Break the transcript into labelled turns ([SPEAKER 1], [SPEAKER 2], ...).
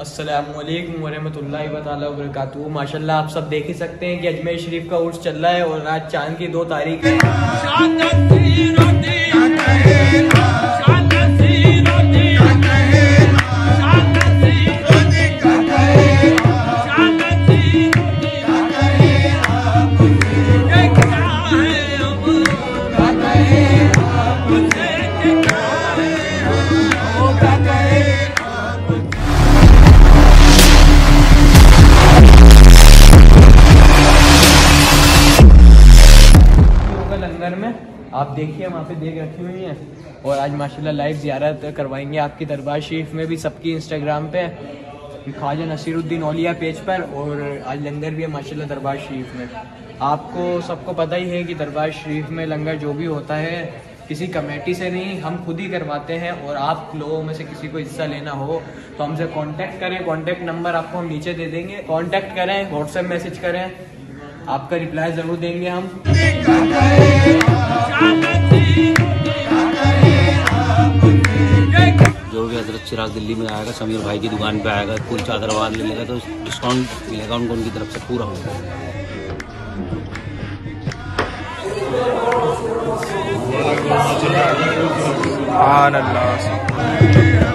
[SPEAKER 1] अस्सलाम वरम वरक माशा आप सब देख ही सकते हैं कि अजमेर शरीफ का उर्स चल रहा है और आज चाँद की दो तारीख है। लंगर में। आप देखिए, वहाँ पे देख रखी हुई हैं। और आज माशाल्लाह लाइव ज़ियारत करवाएँगे आपकी दरबार शरीफ में भी, सबकी इंस्टाग्राम पे। ख्वाजा नसीरुद्दीन औलिया पेज पर और आज लंगर भी है माशाल्लाह दरबार शरीफ में। आपको, सबको पता ही है कि दरबार शरीफ में लंगर जो भी होता है, किसी कमेटी से नहीं, हम खुद ही करवाते हैं और आप लोगों में से किसी को हिस्सा लेना हो तो हमसे कांटेक्ट करें। कांटेक्ट नंबर आपको हम नीचे दे देंगे। कांटेक्ट करें व्हाट्सएप मैसेज करें। आपका रिप्लाई ज़रूर देंगे हम।
[SPEAKER 2] जो भी हज़रत चिराग दिल्ली में आएगा समीर भाई की दुकान पे आएगा कुल चादर वाद ले लेगा तो डिस्काउंट मिलेगा उनको उनकी तरफ़ से पूरा होगा।
[SPEAKER 3] हम